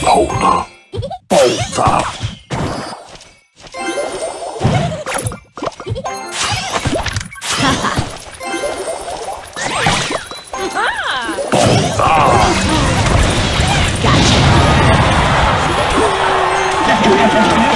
Polka. Polka. Gotcha.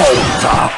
Volta!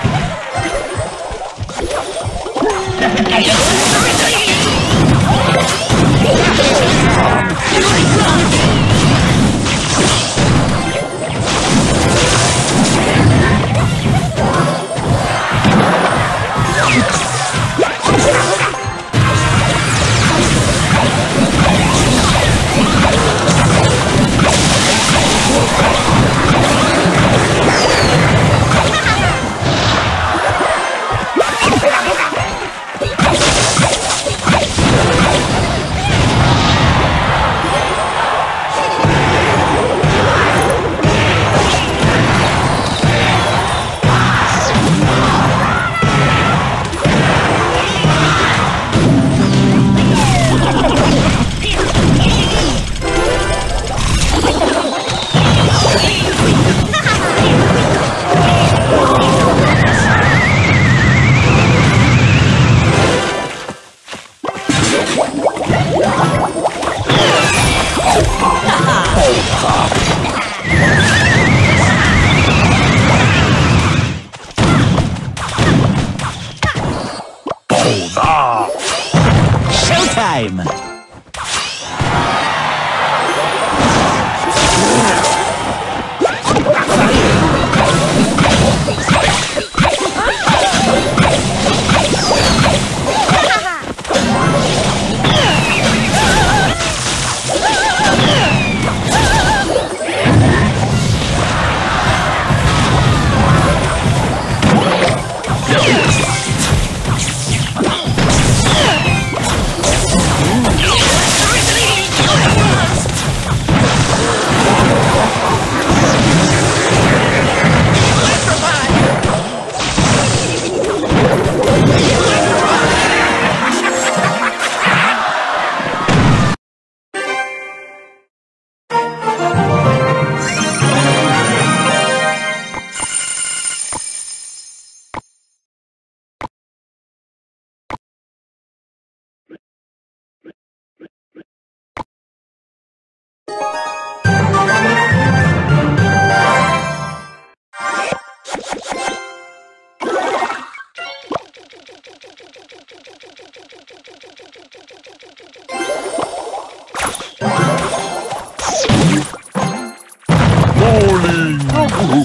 Showtime!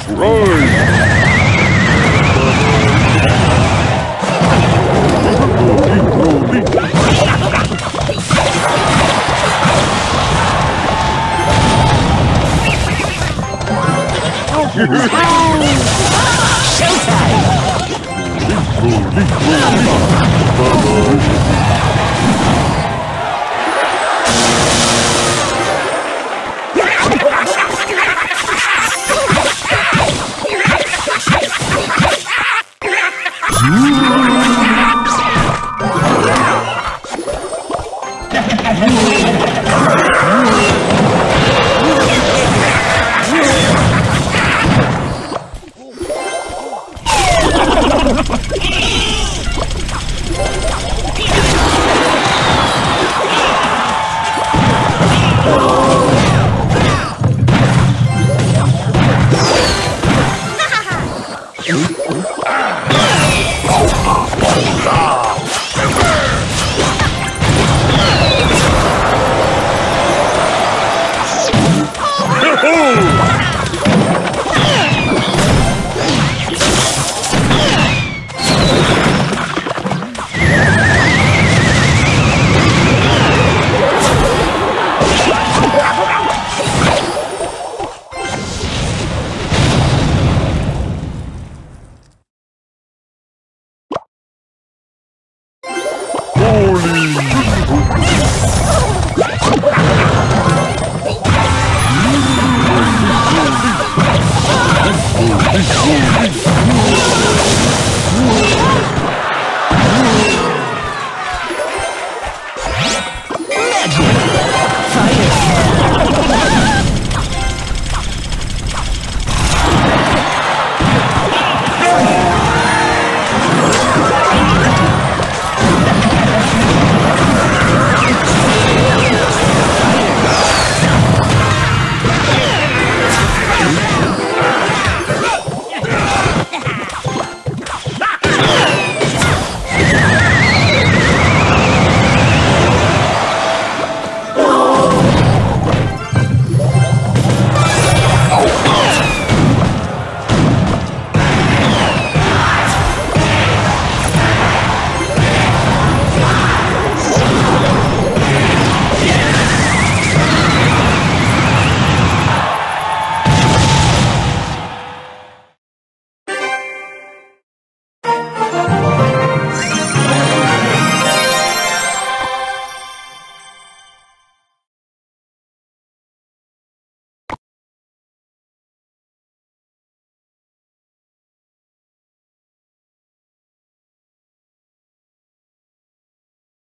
Right! Showtime! Ooh. Holy!